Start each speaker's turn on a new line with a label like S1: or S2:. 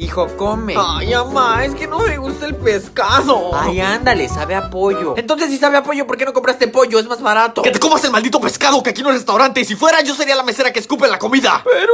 S1: Hijo, come.
S2: Ay, mamá, es que no me gusta el pescado.
S1: Ay, ándale, sabe a pollo. Entonces, si sabe a pollo, ¿por qué no compraste pollo? Es más barato.
S2: Que te comas el maldito pescado que aquí no es restaurante. Y si fuera, yo sería la mesera que escupe la comida.
S3: Pero